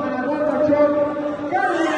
by submission and.